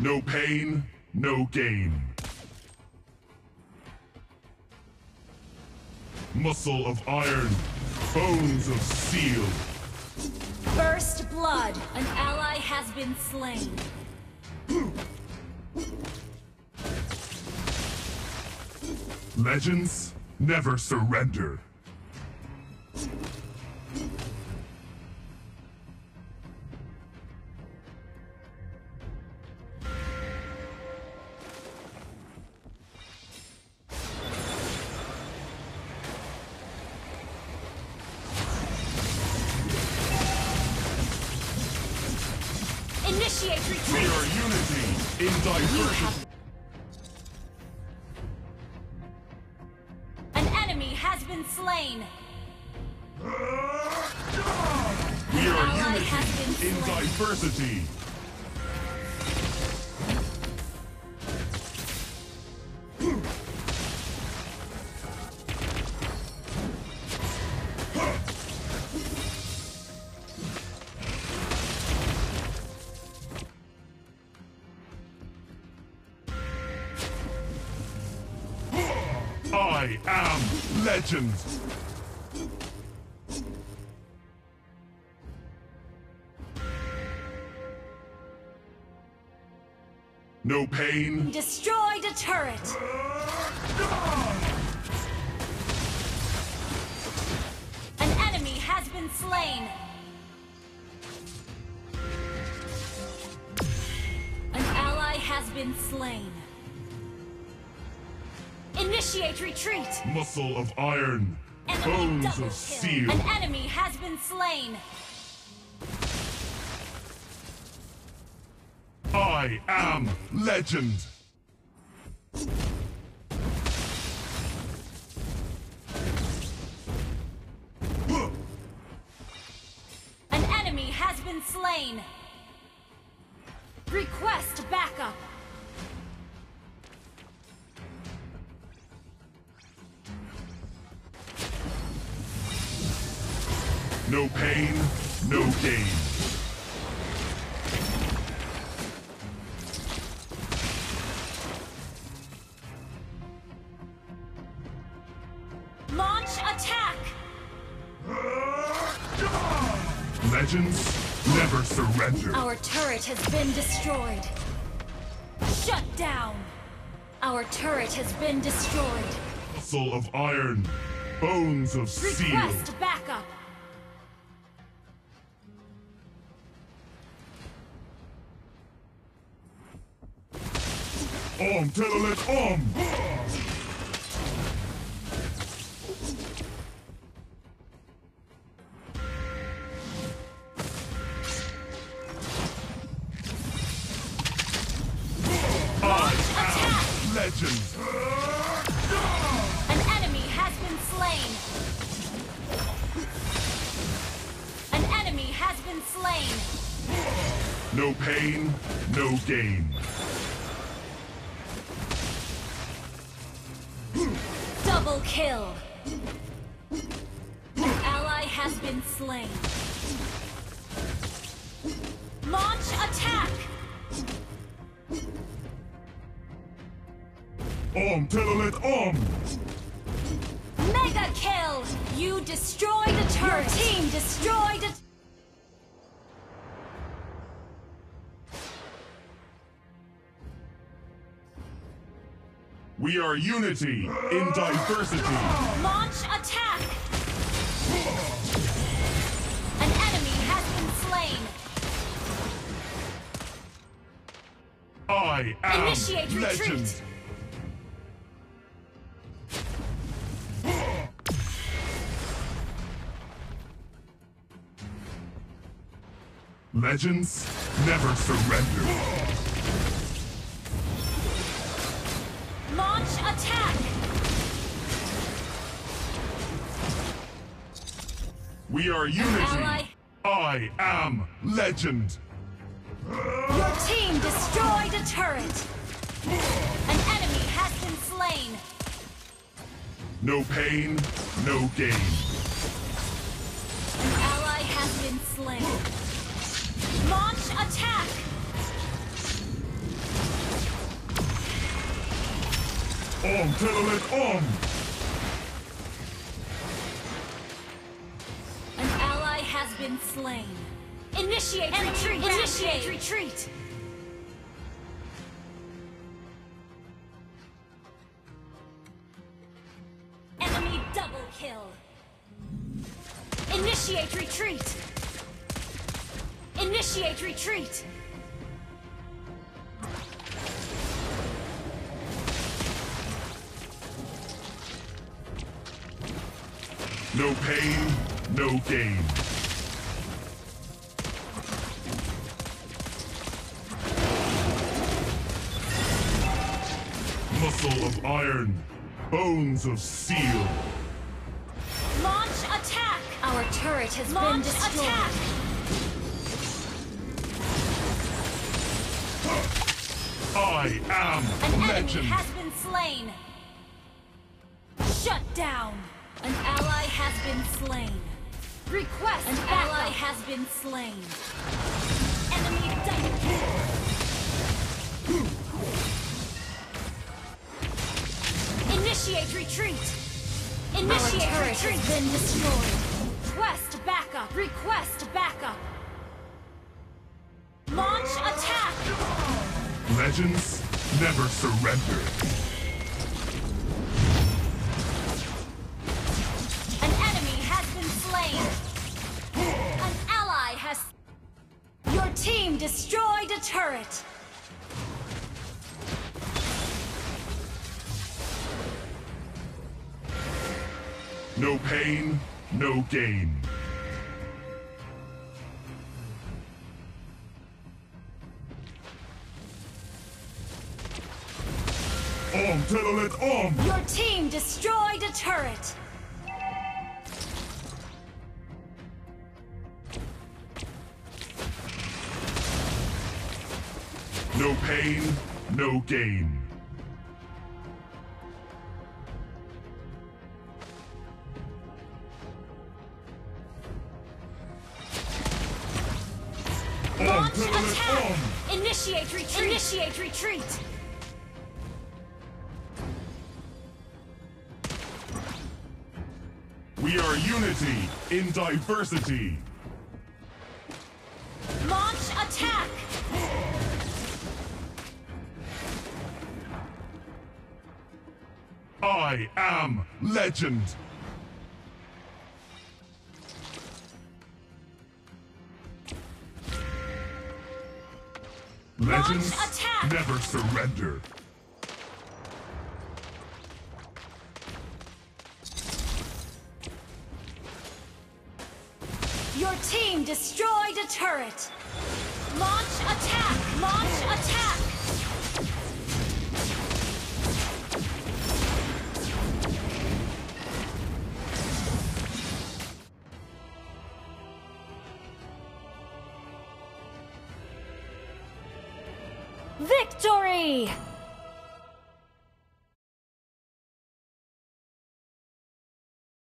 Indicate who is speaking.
Speaker 1: No pain, no gain. Muscle of iron, bones of steel.
Speaker 2: First blood. An ally has been slain.
Speaker 1: Legends never surrender.
Speaker 2: Initiate retreat!
Speaker 1: We are unity in diversity.
Speaker 2: Has been slain.
Speaker 1: We are
Speaker 2: ally has been
Speaker 1: unity in
Speaker 2: slain.
Speaker 1: diversity. I am legend. No pain,
Speaker 2: Destroyed a turret. Uh, An enemy has been slain. An ally has been slain. Initiate retreat.
Speaker 1: muscle of iron,
Speaker 2: Enemy
Speaker 1: bones of steel.
Speaker 2: An enemy has been slain.
Speaker 1: I am legend.
Speaker 2: An enemy has been slain. Request backup.
Speaker 1: No pain, no gain.
Speaker 2: Launch attack.
Speaker 1: Legends never surrender.
Speaker 2: Our turret has been destroyed. Shut down. Our turret has been destroyed.
Speaker 1: Muscle of iron, bones of steel.
Speaker 2: Request backup.
Speaker 1: Om Telolet Om! I am legend.
Speaker 2: An enemy has been slain. An enemy has been slain.
Speaker 1: No pain, no gain.
Speaker 2: Kill. An ally has been slain. Launch attack.
Speaker 1: Om Telolet Om!
Speaker 2: Mega kill. You destroyed a turret. Your team destroyed a
Speaker 1: We are unity in diversity.
Speaker 2: Launch attack! An enemy has been slain.
Speaker 1: I am
Speaker 2: Initiate retreat.
Speaker 1: legend. Legends never surrender.
Speaker 2: Launch attack!
Speaker 1: We are unity.
Speaker 2: ally-
Speaker 1: I am legend.
Speaker 2: Your team destroyed a turret. An enemy has been slain.
Speaker 1: No pain, no gain.
Speaker 2: An ally has been slain. Launch attack!
Speaker 1: Om Telolet Om!
Speaker 2: An ally has been slain. Initiate retreat! Initiate retreat! Enemy double kill! Initiate retreat! Initiate retreat!
Speaker 1: No pain, no gain. Muscle of iron, bones of steel.
Speaker 2: Launch attack! Our turret has
Speaker 3: Launch
Speaker 2: been destroyed.
Speaker 3: attack!
Speaker 1: I am
Speaker 2: An enemy has been slain. Shut down. An ally has been slain. Request An ally has been slain. Enemy double kill. Initiate retreat. Initiate
Speaker 3: turret has
Speaker 2: retreat. been destroyed. Request backup. Request backup. Launch attack.
Speaker 1: Legends never surrender.
Speaker 2: Destroyed a turret.
Speaker 1: No pain, no gain. Om Telolet Om!
Speaker 2: Your team destroyed a turret.
Speaker 1: No pain, no gain.
Speaker 2: Launch attack.
Speaker 1: on!
Speaker 2: Initiate retreat. Initiate retreat.
Speaker 1: We are unity in diversity. I am legend. Legends
Speaker 2: attack!
Speaker 1: never surrender.
Speaker 2: Your team destroyed a turret. Launch attack. Launch attack. Victory!